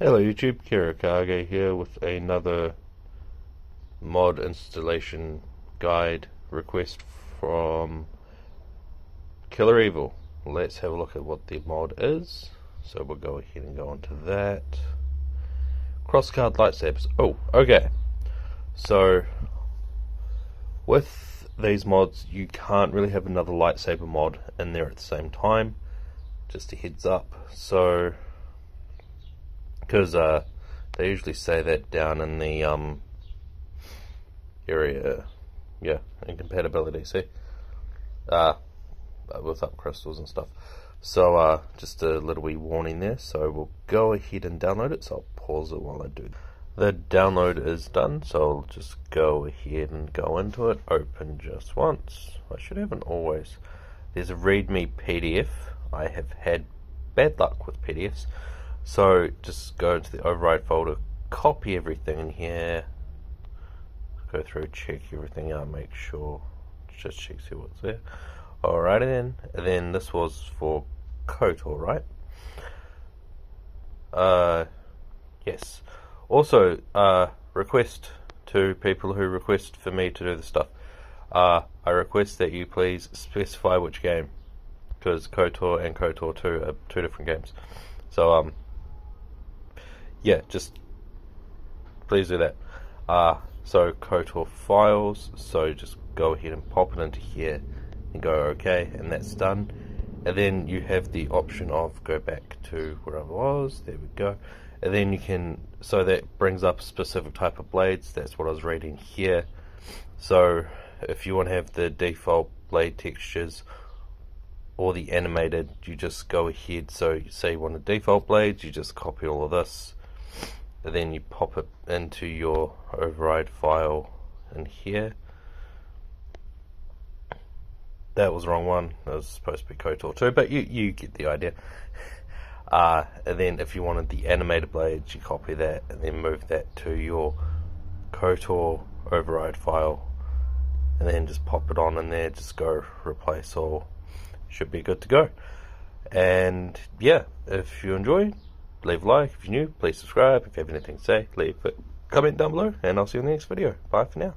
Hello YouTube, Kirakage here with another mod installation guide request from Killer Evil. Let's have a look at what the mod is. So we'll go ahead and go into that. Crossguard lightsabers. Oh, okay. So with these mods you can't really have another lightsaber mod in there at the same time. Just a heads up. So because uh, they usually say that down in the um, area, yeah, incompatibility. See, uh, with up crystals and stuff. So uh, just a little wee warning there. So we'll go ahead and download it. So I'll pause it while I do. The download is done, so I'll just go ahead and go into it. Open just once. I should have an always. There's a README PDF. I have had bad luck with PDFs. So just go into the override folder, copy everything in here, go through, check everything out, make sure, just check see what's there. Alrighty then, then this was for KOTOR, right? Uh, yes. Also, uh, request to people who request for me to do the stuff. Uh, I request that you please specify which game, because KOTOR and KOTOR 2 are two different games. So, um, yeah, just please do that. Uh, so KOTOR files, so just go ahead and pop it into here and go OK, and that's done. And then you have the option of go back to where I was, there we go. And then you can, so that brings up a specific type of blades, that's what I was reading here. So if you want to have the default blade textures or the animated, you just go ahead. So say you want the default blades, you just copy all of this then you pop it into your override file in here. That was the wrong one. That was supposed to be KOTOR 2, but you, you get the idea. Uh, and then if you wanted the animated blades, you copy that and then move that to your KOTOR override file and then just pop it on in there, just go replace all. Should be good to go. And yeah, if you enjoyed, leave a like. If you're new, please subscribe. If you have anything to say, leave a comment down below, and I'll see you in the next video. Bye for now.